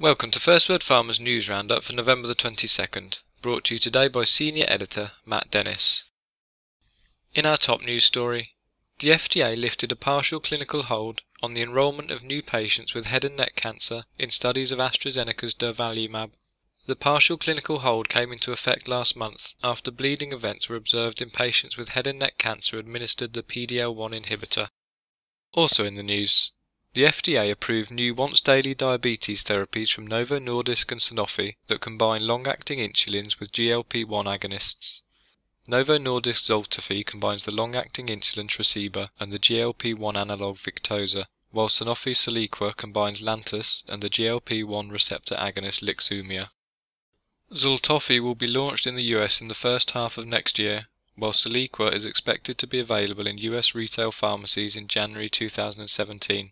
Welcome to First Word Pharma's News Roundup for November the 22nd, brought to you today by Senior Editor Matt Dennis. In our top news story, the FDA lifted a partial clinical hold on the enrolment of new patients with head and neck cancer in studies of AstraZeneca's durvalumab. The partial clinical hold came into effect last month after bleeding events were observed in patients with head and neck cancer administered the PDL1 inhibitor. Also in the news, the FDA approved new once-daily diabetes therapies from Novo Nordisk and Sanofi that combine long-acting insulins with GLP-1 agonists. Novo Nordisk Xultophy combines the long-acting insulin Tresiba and the GLP-1 analog Victoza, while Sanofi Soliqua combines Lantus and the GLP-1 receptor agonist Lyxumia. Xultophy will be launched in the US in the first half of next year, while Soliqua is expected to be available in US retail pharmacies in January 2017.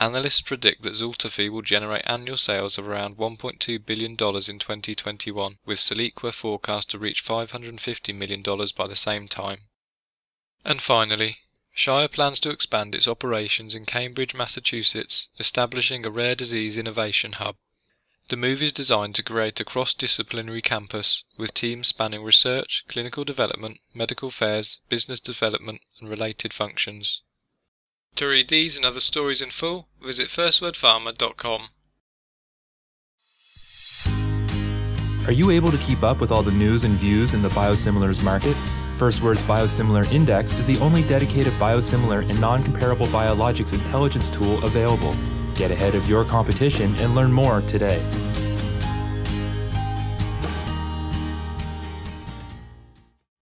Analysts predict that Xultophy will generate annual sales of around $1.2 billion in 2021, with Soliqua forecast to reach $550 million by the same time. And finally, Shire plans to expand its operations in Cambridge, Massachusetts, establishing a rare disease innovation hub. The move is designed to create a cross-disciplinary campus with teams spanning research, clinical development, medical affairs, business development and related functions. To read these and other stories in full, visit firstwordpharma.com. Are you able to keep up with all the news and views in the biosimilars market? First Word's Biosimilar Index is the only dedicated biosimilar and non-comparable biologics intelligence tool available. Get ahead of your competition and learn more today.